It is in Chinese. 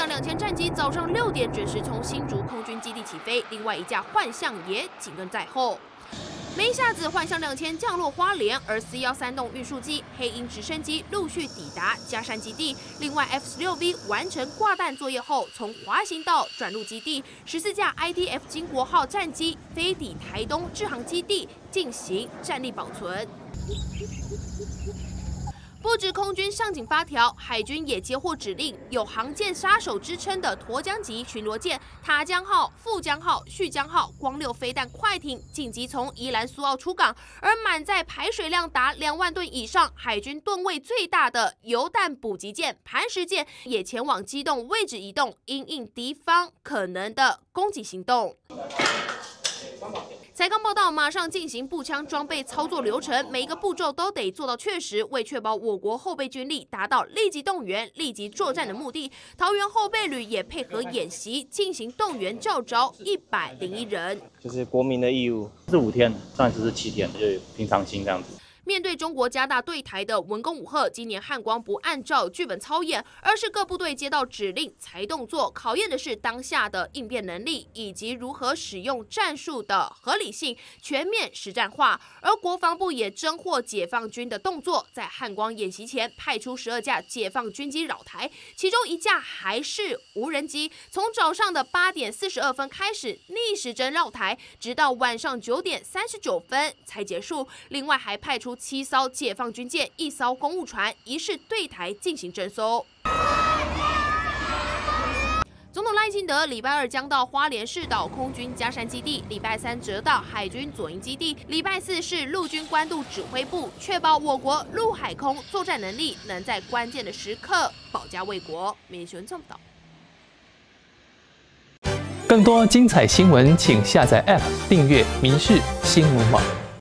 象两千战机早上六点准时从新竹空军基地起飞，另外一架幻象也紧跟在后。没一下子，幻象两千降落花莲，而 C 幺三栋运输机、黑鹰直升机陆续抵达嘉山基地。另外，F 十六 V 完成挂弹作业后，从滑行道转入基地。十四架 IDF 金国号战机飞抵台东制航基地进行战力保存。不止空军上紧发条，海军也接获指令，有航舰杀手之称的沱江级巡逻舰塔江号、富江号、旭江号、光六飞弹快艇紧急从宜兰苏澳出港，而满载排水量达两万吨以上、海军吨位最大的油弹补给舰磐石舰也前往机动位置移动，因应敌方可能的攻击行动。才刚报道，马上进行步枪装备操作流程，每一个步骤都得做到确实，为确保我国后备军力达到立即动员、立即作战的目的。桃园后备旅也配合演习进行动员教招一百零一人，就是国民的义务，四五天，暂时是七天，就平常心这样子。面对中国加大对台的文攻武赫，今年汉光不按照剧本操演，而是各部队接到指令才动作，考验的是当下的应变能力以及如何使用战术的合理性，全面实战化。而国防部也侦获解放军的动作，在汉光演习前派出十二架解放军机扰台，其中一架还是无人机，从早上的八点四十二分开始逆时针绕台，直到晚上九点三十九分才结束。另外还派出。七艘解放军舰、一艘公务船，疑似对台进行征搜。总统赖清德礼拜二将到花莲市岛空军加山基地，礼拜三则到海军左营基地，礼拜四是陆军官渡指挥部，确保我国陆海空作战能力能在关键的时刻保家卫国。民选这么道。更多精彩新闻，请下载 App 订阅《民事新闻网》。